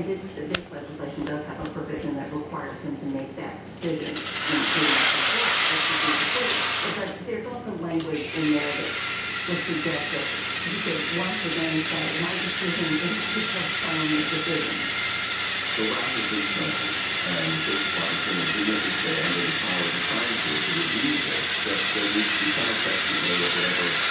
And this, this legislation does have a provision that requires him to make that decision. But there's also language in there that would suggest that he could once again say, my decision is to postpone the decision. So after this session, and this one, you know, we need stay under the power of the scientists to review this, that there needs to be some assessment or whatever